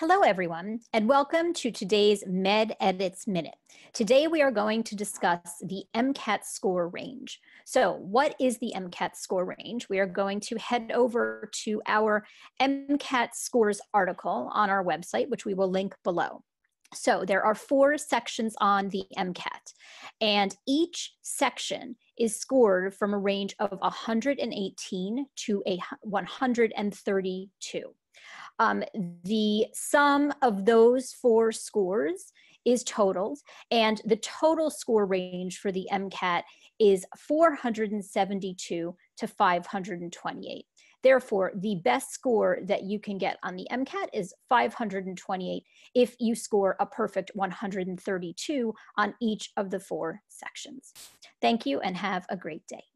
Hello, everyone, and welcome to today's MedEdits Minute. Today, we are going to discuss the MCAT score range. So, what is the MCAT score range? We are going to head over to our MCAT scores article on our website, which we will link below. So, there are four sections on the MCAT, and each section is scored from a range of 118 to a 132. Um, the sum of those four scores is totaled, and the total score range for the MCAT is 472 to 528. Therefore, the best score that you can get on the MCAT is 528 if you score a perfect 132 on each of the four sections. Thank you and have a great day.